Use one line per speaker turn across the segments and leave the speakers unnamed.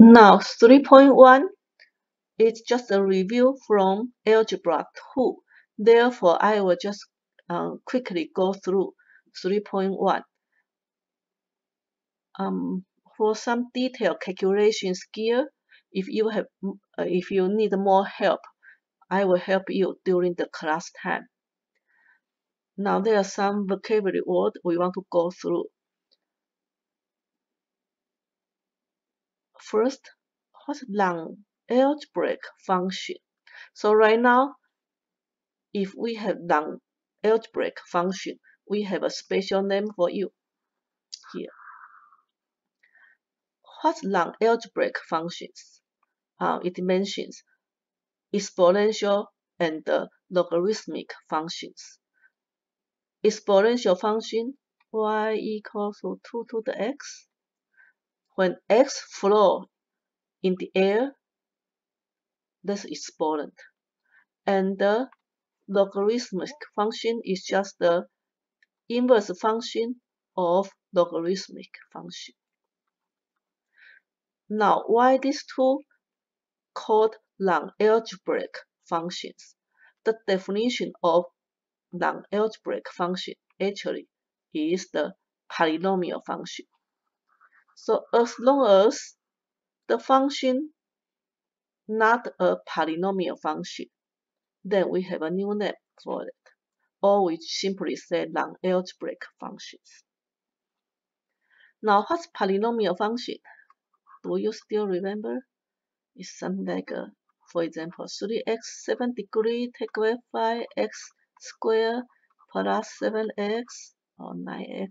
Now 3.1 is just a review from Algebra 2. Therefore, I will just uh, quickly go through 3.1. Um, for some detailed calculations here, if you have, uh, if you need more help, I will help you during the class time. Now there are some vocabulary words we want to go through. First, long algebraic function? So right now, if we have long algebraic function, we have a special name for you here. What's non-algebraic functions? Uh, it mentions exponential and logarithmic functions. Exponential function y equals to 2 to the x. When x flow in the air, that's exponent. And the logarithmic function is just the inverse function of logarithmic function. Now, why these two called non-algebraic functions? The definition of non-algebraic function actually is the polynomial function. So as long as the function not a polynomial function, then we have a new name for it. Or we simply say non-algebraic functions. Now what's polynomial function? Do you still remember? It's something like, a, for example, 3x 7 degree take away 5x square plus 7x or 9x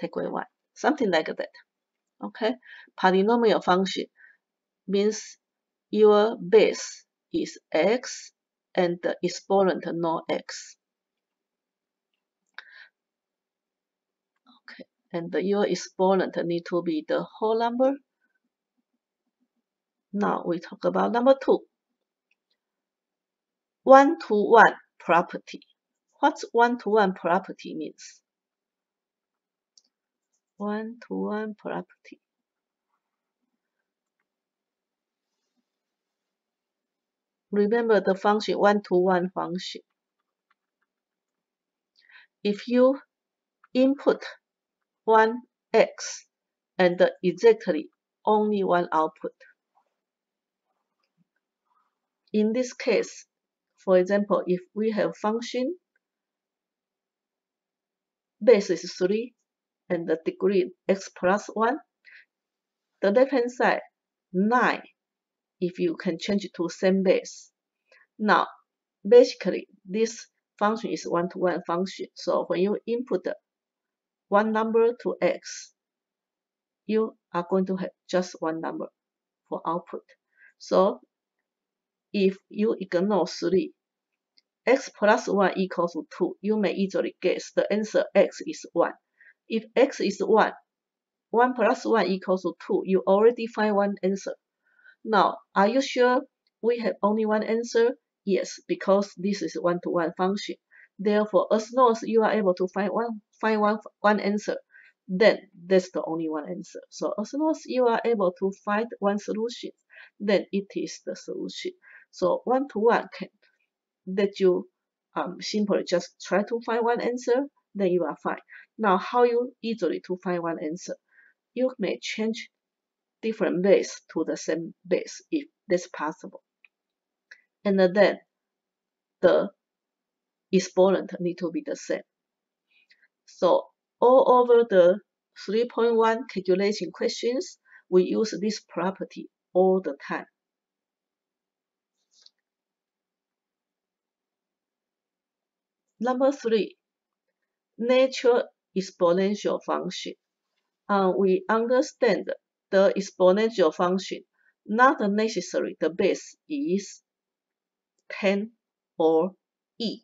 take away 1. Something like that. Okay? Polynomial function means your base is x and the exponent no x. Okay, and your exponent need to be the whole number. Now we talk about number two. One-to-one -one property. What's one-to-one -one property means? One-to-one -one property. Remember the function one-to-one -one function. If you input one x and exactly only one output. In this case, for example, if we have function base is 3 and the degree x plus 1, the left hand side 9 if you can change it to same base. Now, basically, this function is one-to-one -one function. So when you input one number to x, you are going to have just one number for output. So if you ignore 3, x plus 1 equals to 2, you may easily guess the answer x is 1. If x is 1, 1 plus 1 equals to 2, you already find one answer. Now, are you sure we have only one answer? Yes, because this is one-to-one -one function. Therefore, as long as you are able to find one find one one answer, then that's the only one answer. So as long as you are able to find one solution, then it is the solution. So one-to-one -one can let you um, simply just try to find one answer, then you are fine. Now, how you easily to find one answer? You may change different base to the same base if that's possible. And then the exponent need to be the same. So all over the 3.1 calculation questions, we use this property all the time. Number three, natural exponential function. Uh, we understand the exponential function, not necessarily the base is 10 or e.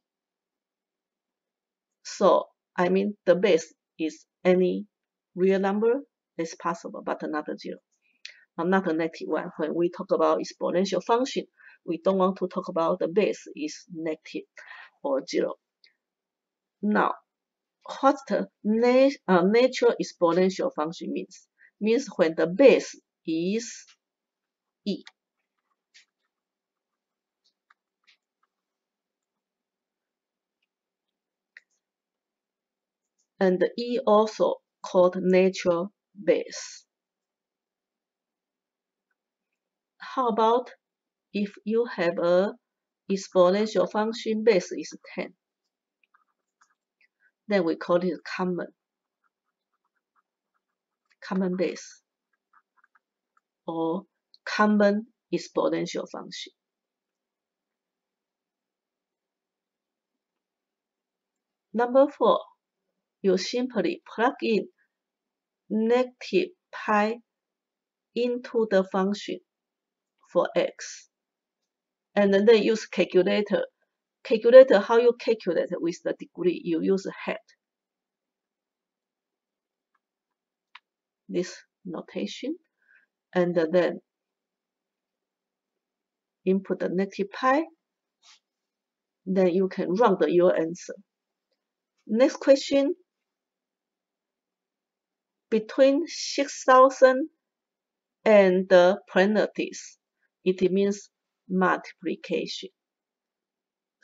So, I mean, the base is any real number is possible, but not zero. I'm not a negative one. When we talk about exponential function, we don't want to talk about the base is negative or zero. Now, what the nat uh, natural exponential function means? means when the base is E. And E also called natural base. How about if you have a exponential function base is 10? Then we call it common, common base, or common exponential function. Number four, you simply plug in negative pi into the function for x. And then use calculator. Calculator, how you calculate with the degree, you use hat. This notation. And then input the negative pi. Then you can round your answer. Next question. Between 6,000 and the parentheses, it means multiplication.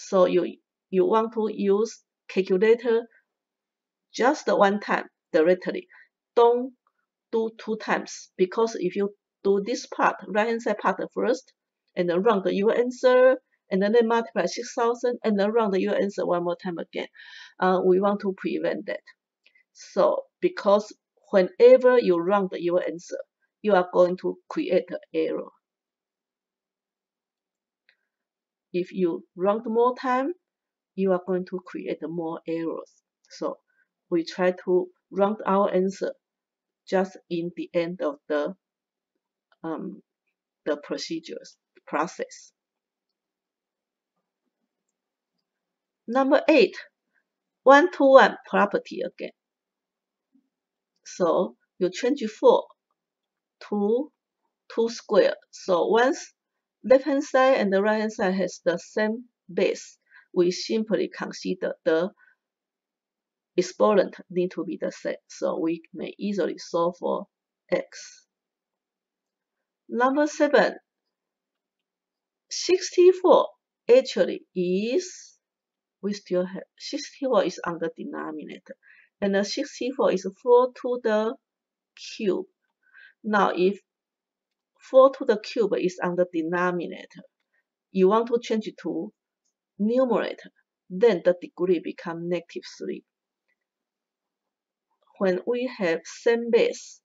So you, you want to use calculator just one time directly. Don't do two times because if you do this part, right hand side part first, and then round the your answer, and then multiply 6,000 and then round the your answer one more time again. Uh, we want to prevent that. So because whenever you round the your answer, you are going to create an error. If you round more time, you are going to create more errors. So we try to round our answer just in the end of the um, the procedures process. Number eight, one-to-one -one property again. So you change 4 to 2 square. So once left hand side and the right hand side has the same base, we simply consider the exponent need to be the same. So we may easily solve for x. Number 7, 64 actually is, we still have, 64 is on the denominator. And the 64 is 4 to the cube. Now if 4 to the cube is on the denominator. You want to change it to numerator. Then the degree become negative 3. When we have same base,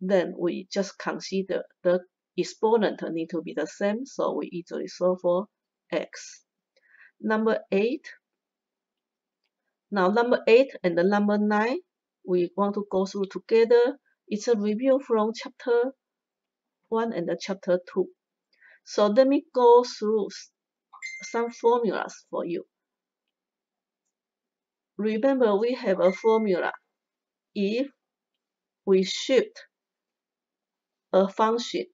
then we just consider the exponent need to be the same, so we easily solve for x. Number 8. Now number 8 and the number 9, we want to go through together it's a review from chapter 1 and chapter 2. So let me go through some formulas for you. Remember, we have a formula. If we shift a function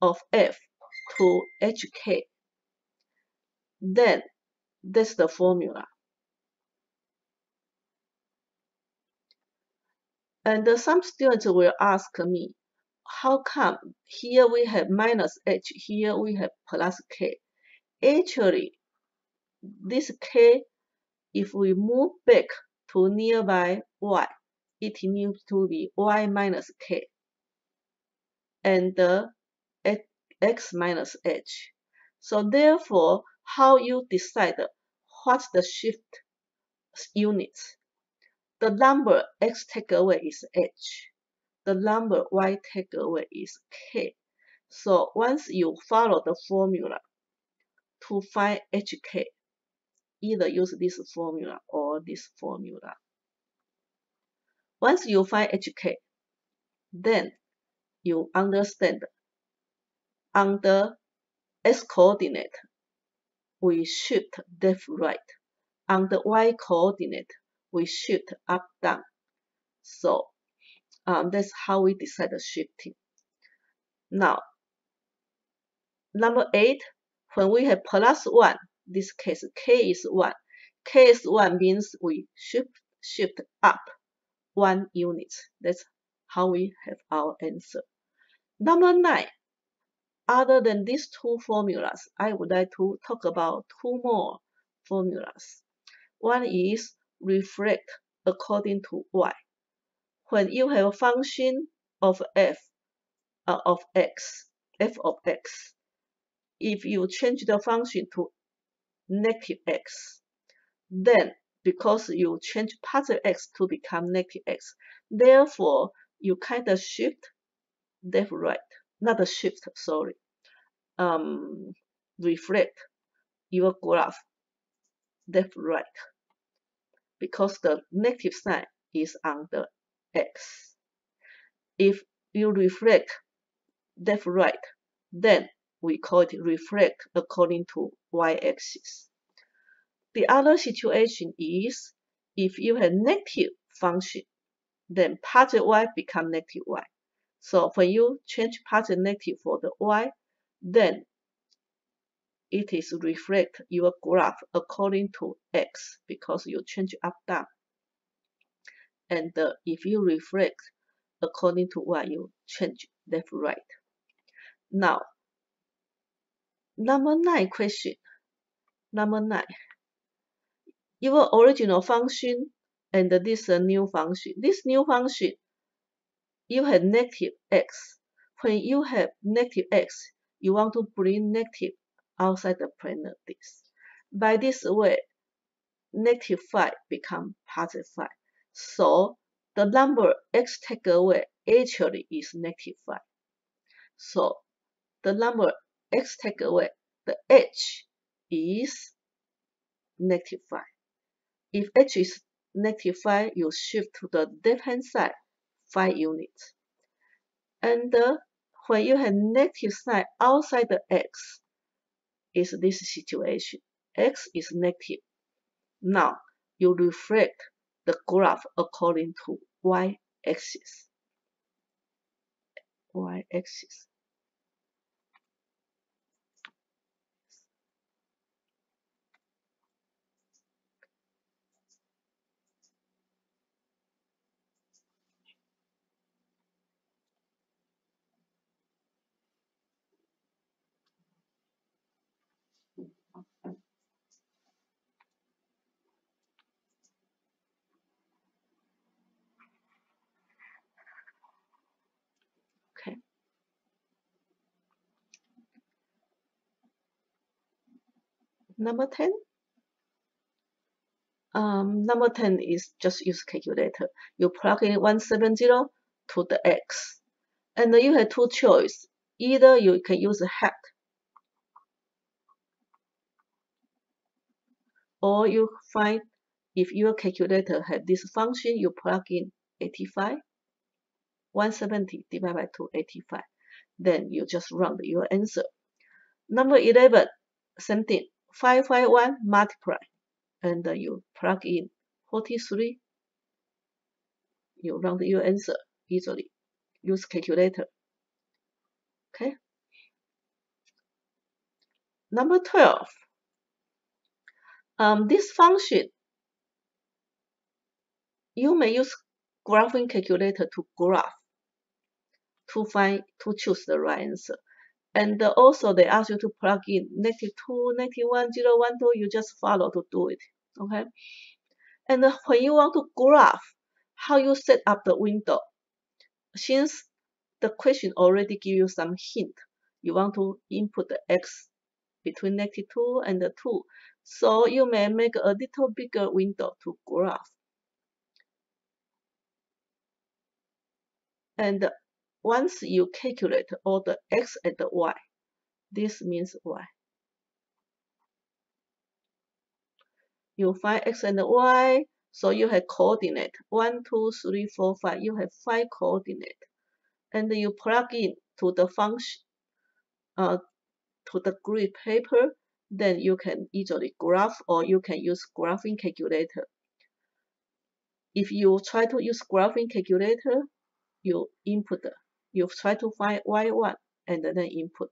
of f to hk, then that's the formula. And some students will ask me, how come here we have minus h, here we have plus k? Actually, this k, if we move back to nearby y, it needs to be y minus k and uh, x minus h. So therefore, how you decide what's the shift units the number x take away is h. The number y take away is k. So once you follow the formula to find hk, either use this formula or this formula. Once you find hk, then you understand the x coordinate, we shift left right. The y coordinate, we shift up down. So um, that's how we decide the shifting. Now, number eight, when we have plus one, this case k is one. k is one means we shift shift up one unit. That's how we have our answer. Number nine, other than these two formulas, I would like to talk about two more formulas. One is reflect according to y. When you have a function of f uh, of x, f of x, if you change the function to negative x, then because you change positive x to become negative x, therefore you kind of shift left right, not a shift, sorry, um, reflect your graph left right because the negative sign is on the x. If you reflect left right, then we call it reflect according to y-axis. The other situation is if you have negative function, then positive y become negative y. So when you change positive negative for the y, then it is reflect your graph according to x because you change up down. And uh, if you reflect according to y, you change left right. Now, number nine question. Number nine. Your original function and this uh, new function. This new function, you have negative x. When you have negative x, you want to bring negative outside the planar disk. By this way, negative 5 become positive 5. So the number x take away actually is negative 5. So the number x take away, the h is negative 5. If h is negative 5, you shift to the left-hand side 5 units. And uh, when you have negative sign outside the x, is this situation. x is negative. Now, you reflect the graph according to y-axis. y-axis. Number 10. Um, number 10 is just use calculator. You plug in 170 to the x. And you have two choice. Either you can use a hat or you find if your calculator have this function, you plug in 85 170 divided by 285. Then you just round your answer. Number 11, same thing. 551 multiply. And you plug in 43. You round your answer easily. Use calculator. Okay. Number 12. Um, this function, you may use graphing calculator to graph to find to choose the right answer. And also they ask you to plug in negative 2, negative 1, 0, 1, 2, you just follow to do it. Okay. And when you want to graph how you set up the window, since the question already give you some hint, you want to input the x between negative 2 and the 2. So you may make a little bigger window to graph. And once you calculate all the x and the y, this means y. You find x and y, so you have coordinate 1, 2, 3, 4, 5. You have 5 coordinate. And you plug in to the function, uh, to the grid paper, then you can easily graph or you can use graphing calculator. If you try to use graphing calculator, you input you try to find y1 and then input.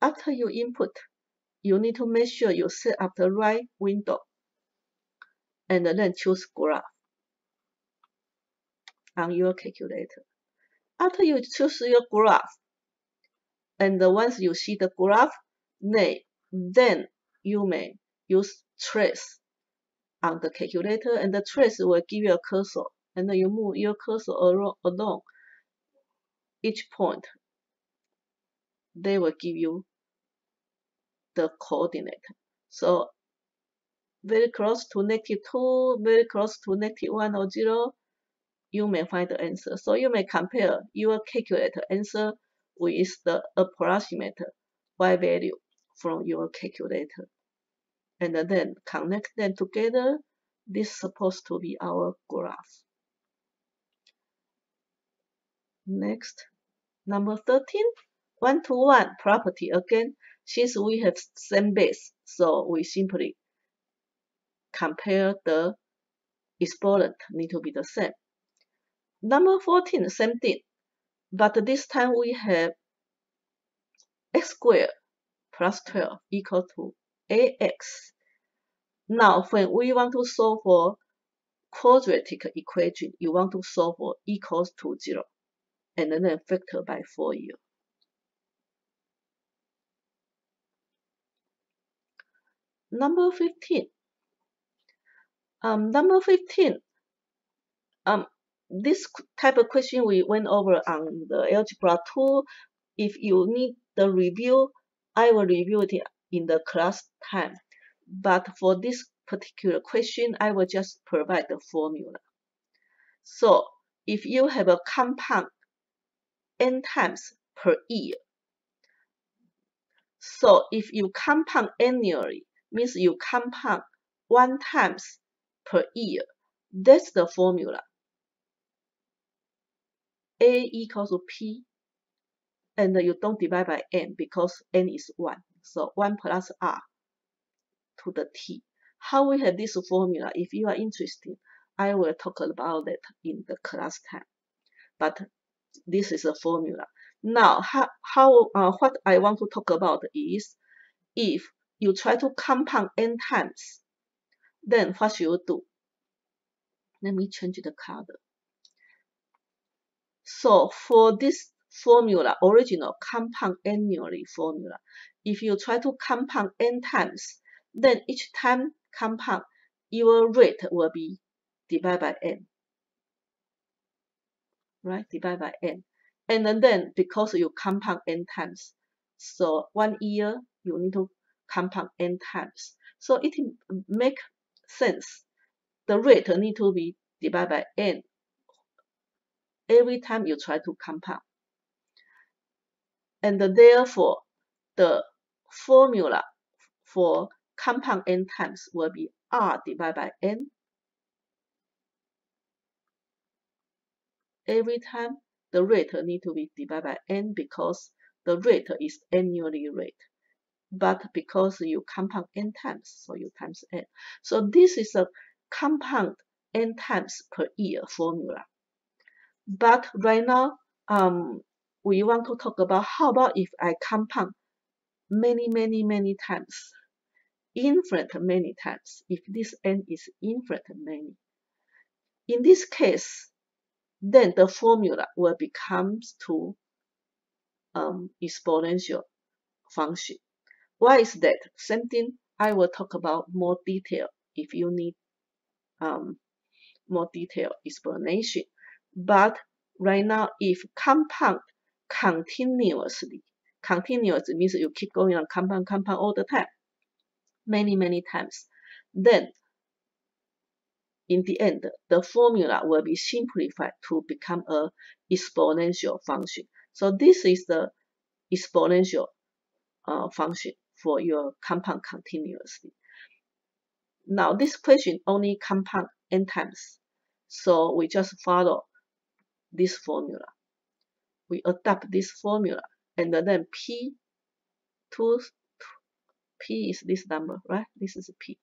After you input, you need to make sure you set up the right window and then choose graph. on your calculator. After you choose your graph, and once you see the graph, name, then you may use trace on the calculator, and the trace will give you a cursor, and you move your cursor along each point. They will give you the coordinate. So very close to negative 2, very close to negative 1 or 0, you may find the answer. So you may compare your calculator answer with the approximate y value from your calculator. And then connect them together. This is supposed to be our graph. Next, number 13, one-to-one -one property again. Since we have same base, so we simply compare the exponent need to be the same. Number 14, same thing, but this time we have x squared plus 12 equal to ax. Now, when we want to solve for quadratic equation, you want to solve for equals to 0, and then factor by 4 year. Number 15, um, number 15, um, this type of question we went over on the Algebra 2. If you need the review, I will review it in the class time. But for this particular question, I will just provide the formula. So if you have a compound n times per year, so if you compound annually, means you compound one times per year. That's the formula. A equals to P, and you don't divide by N because N is 1. So 1 plus R to the T. How we have this formula, if you are interested, I will talk about that in the class time. But this is a formula. Now, how, how uh, what I want to talk about is if you try to compound n times, then what should you do? Let me change the color. So for this formula, original compound annually formula, if you try to compound n times, then each time compound, your rate will be divided by n. Right? Divided by n. And then because you compound n times, so one year you need to compound n times. So it make sense the rate need to be divided by n every time you try to compound. And therefore, the formula for compound n times will be r divided by n. Every time the rate need to be divided by n because the rate is annually rate but because you compound n times, so you times n. So this is a compound n times per year formula. But right now, um, we want to talk about how about if I compound many, many, many times, infinite many times, if this n is infinite many. In this case, then the formula will become to um, exponential function. Why is that? Same thing I will talk about more detail if you need um, more detailed explanation. But right now, if compound continuously, continuous means you keep going on compound, compound all the time, many, many times, then in the end, the formula will be simplified to become a exponential function. So this is the exponential uh, function for your compound continuously. Now this question only compound n times. So we just follow this formula. We adopt this formula and then P two P is this number, right? This is P.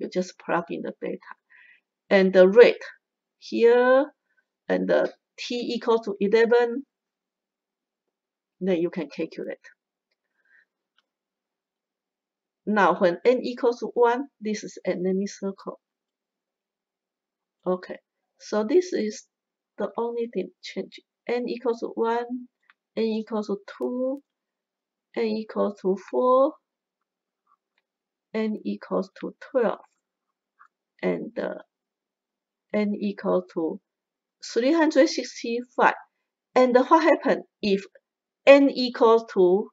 You just plug in the data. And the rate here and the T equals to 11 then you can calculate. Now, when n equals to 1, this is an enemy circle. Okay, so this is the only thing change. n equals to 1, n equals to 2, n equals to 4, n equals to 12, and uh, n equals to 365. And what happens if n equals to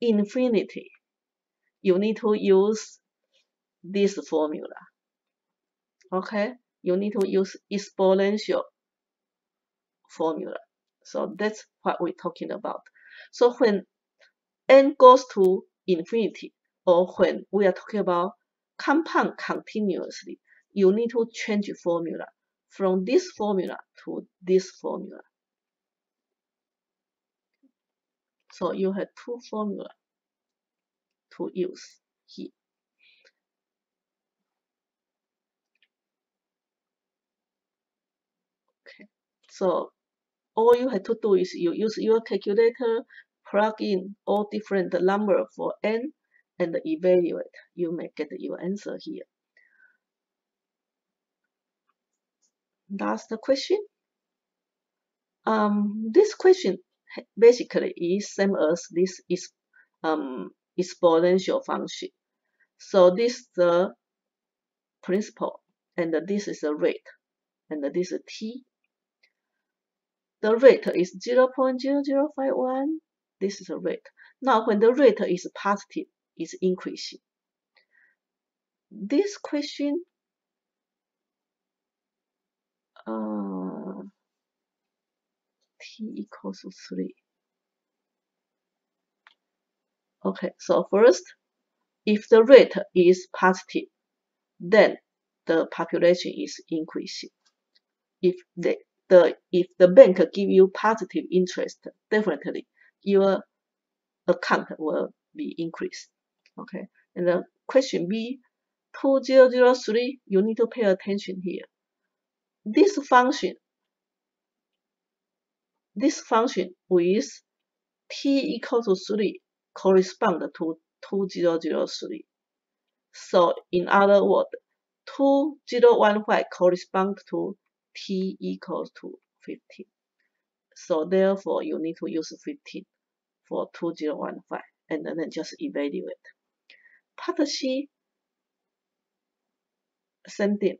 infinity? You need to use this formula. Okay, you need to use exponential formula. So that's what we're talking about. So when n goes to infinity, or when we are talking about compound continuously, you need to change formula from this formula to this formula. So you have two formula to use here. Okay, so all you have to do is you use your calculator, plug in all different number for n, and evaluate. You may get your answer here. The question. Um, this question basically is same as this is um, exponential function. So this is the principal, and this is the rate, and this is t. The rate is 0 0.0051. This is the rate. Now, when the rate is positive, it's increasing. This question uh, t equals to 3. Okay, so first, if the rate is positive, then the population is increasing. If the, the if the bank give you positive interest, definitely your account will be increased. Okay, and the question B, 2003, you need to pay attention here. This function, this function with t equal to 3 correspond to 2003. So in other words, 2015 corresponds to t equals to 15. So therefore, you need to use 15 for 2015 and then just evaluate. Part C, same thing.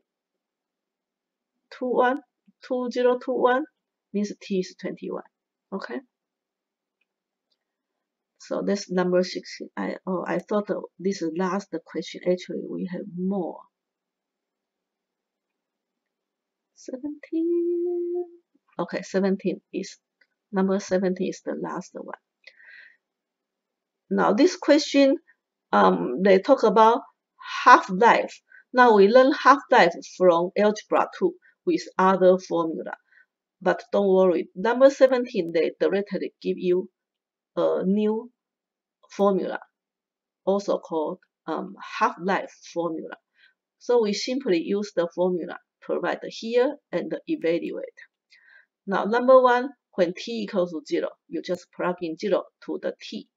21, 2021 means t is 21. Okay. So that's number 16. I oh I thought this is last question. Actually, we have more. 17. Okay, 17 is number 17 is the last one. Now this question, um, they talk about half-life. Now we learn half-life from algebra 2 with other formula. But don't worry, number 17, they directly give you a new formula, also called um, half-life formula. So we simply use the formula provided here and evaluate. Now, number one, when t equals to 0, you just plug in 0 to the t.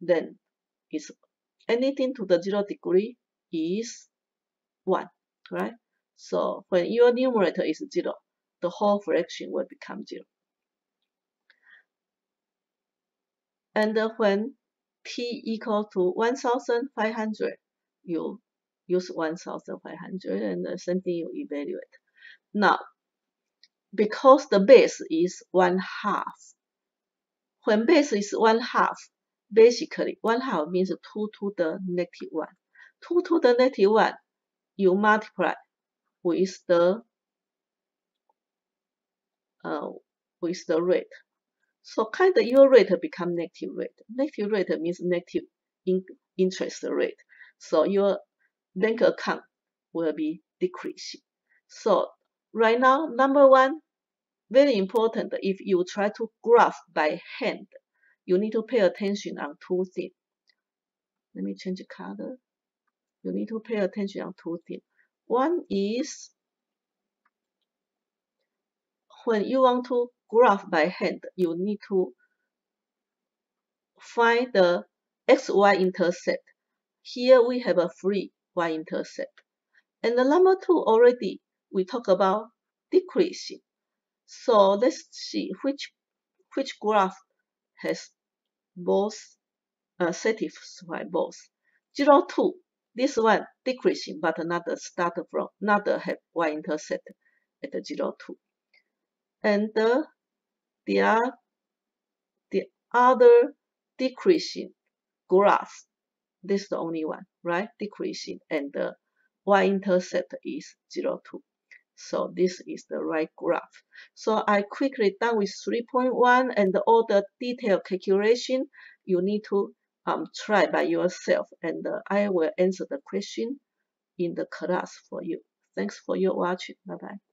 Then it's anything to the 0 degree is 1, right? So when your numerator is 0, the whole fraction will become 0. And when t equal to 1500, you use 1500 and the same thing you evaluate. Now, because the base is 1 half, when base is 1 half, basically 1 half means 2 to the negative 1. 2 to the negative 1, you multiply with the uh, with the rate. So kind of your rate become negative rate. Negative rate means negative in interest rate. So your bank account will be decreasing. So right now, number one, very important, if you try to graph by hand, you need to pay attention on two things. Let me change the color. You need to pay attention on two things. One is when you want to graph by hand, you need to find the xy intercept. Here we have a free y-intercept. And the number two already we talk about decreasing. So let's see which which graph has both uh, satisfy both. Zero two, this one decreasing but another start from, another have y-intercept at zero two. And uh, the, the other decreasing graph, this is the only one, right? Decreasing and the y-intercept is 0, 2. So this is the right graph. So I quickly done with 3.1 and all the detailed calculation you need to um, try by yourself and uh, I will answer the question in the class for you. Thanks for your watching. Bye bye.